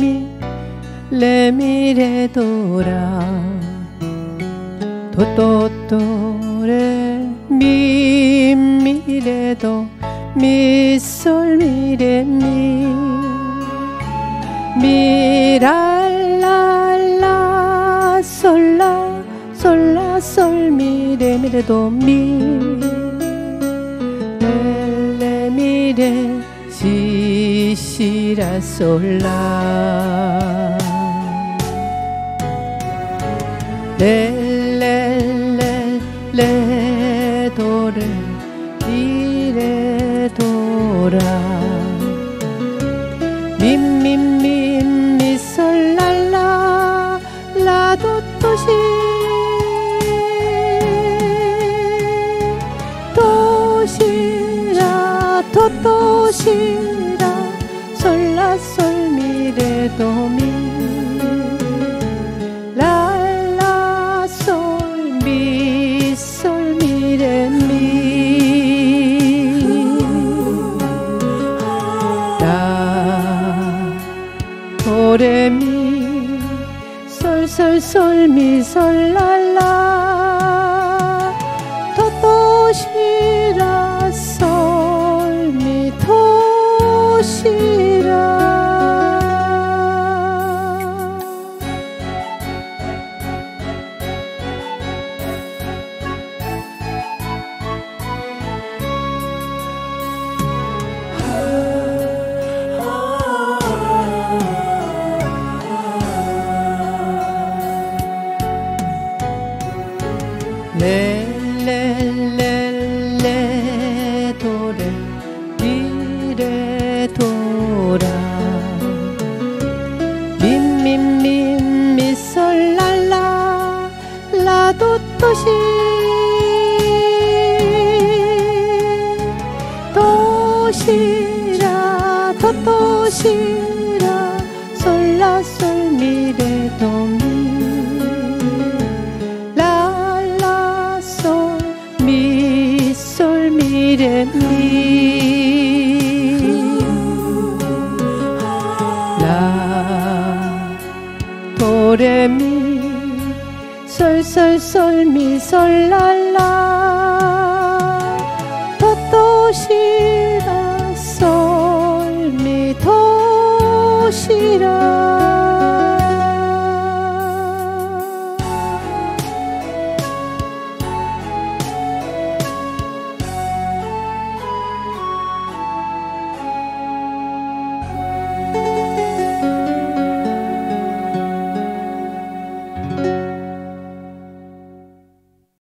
레미 레미레 도라 도또또 레 미 미레도 미솔 미레미 미랄랄라 솔라 솔라 솔 미레미레도 미 레레미레 시 시라 솔라. 레레레레 도레 이레 도라. 밈밈밈 미솔랄라 라도토시. 도시라 토토시라 솔라솔미레 도미. 랄라 솔미 솔미레 미 라 도레미 솔솔솔미 솔랄라. 토토시 레레레레 도레 미레 도라 밈밈밈 미솔랄라 라도토시 도시라 토토시라 솔라솔 미레 도미 미라 도레미 솔솔솔 미솔랄라 토토시라 솔미 토시라